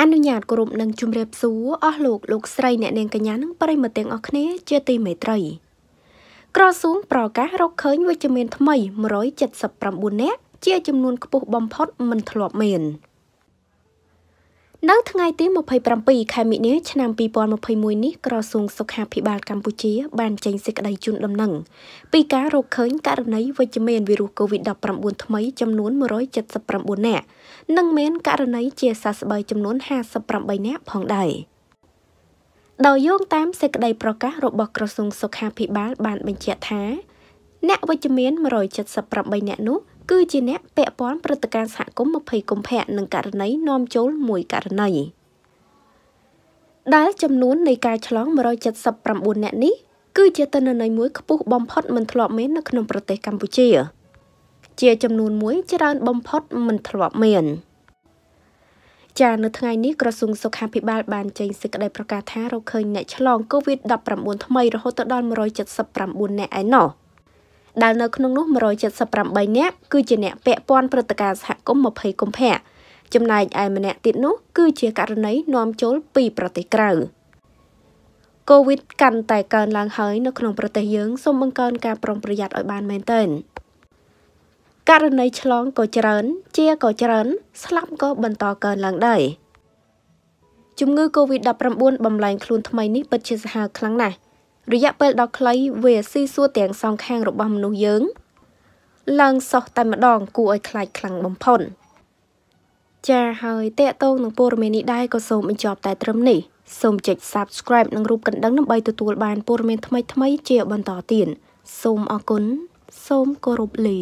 អនុញ្ញាតគោរពនិងជម្រាបសួរអស់លោកលោកស្រីអ្នកនាងកញ្ញានិងប្រិយមិត្តទាំងអស់គ្នាជាទីមេត្រី ក្រសួងប្រកាសរកឃើញវិជ្ជមានថ្មី179នាក់ជាចំនួនខ្ពស់បំផុតមិនធ្លាប់មាន។ នៅថ្ងៃទី27ខែមិនិនាឆ្នាំ2021នេះក្រសួងសុខាភិបាលកម្ពុជា បានចេញសេចក្តីជូនដំណឹងពីការរកឃើញករណីវិជ្ជមានវីរុស COVID-19 ថ្មីចំនួន179នាក់និងមានករណីជាសះស្បើយចំនួន58នាក់ផងដែរដោយយោងតាមសេចក្តីប្រកាសរបស់ក្រសួងសុខាភិបាលបានបញ្ជាក់ថាអ្នកវិជ្ជមាន178នាក់នោះ គឺជាអ្នកពាក់ព័ន្ធព្រឹត្តិការណ៍សហគមន៍20កុម្ភៈនិងករណីនាំចូលមួយករណីដែលចំនួននៃការឆ្លង179អ្នកនេះគឺជាទិន្នន័យមួយខ្ពស់បំផុតមិនធ្លាប់មាននៅក្នុងប្រទេសកម្ពុជា ជាចំនួនមួយច្រើនបំផុតមិនធ្លាប់មានចានៅថ្ងៃនេះក្រសួងសុខាភិបាលបានចេញសេចក្តីប្រកាសថារកឃើញអ្នកឆ្លង COVID-19 ថ្មីរហូតដល់179អ្នកឯណោះ ដែលនៅក្នុងនោះ178នាក់គឺជាអ្នកពាក់ព័ន្ធព្រឹត្តិការណ៍សហគមន៍20កុម្ភៈចំណែកឯម្នាក់ទៀតនោះគឺជាករណីនាំចូលពីប្រទេសក្រៅកូវីដកាន់តែកើនឡើងហើយនៅក្នុងប្រទេសយើងសូមបង្កើនការប្រុងប្រយ័ត្នឲ្យបានមែនទែនករណីឆ្លងក៏ច្រើន ជាក៏ច្រើន ស្លាប់ក៏បន្តកើនឡើងដែរជំងឺ Covid-19 បំលែងខ្លួនថ្មីនេះពិតជាសាហាវខ្លាំងណាស់ រយៈពេលដ៏ខ្លីវាស៊ីសួរទាំងសងខាងរបស់មនុស្សយើង ឡើងសោះតែម្ដងគួរឲ្យខ្លាចខ្លាំងបំផុតចាហើយតេតងនឹងព័ត៌មាននេះដែរក៏សូមបញ្ចប់តែត្រឹមនេះសូមចុច Subscribe និងរូបកណ្ដឹងដើម្បីទទួលបានព័ត៌មានថ្មីៗជាបន្តទៀតសូមអរគុណសូមគោរពលា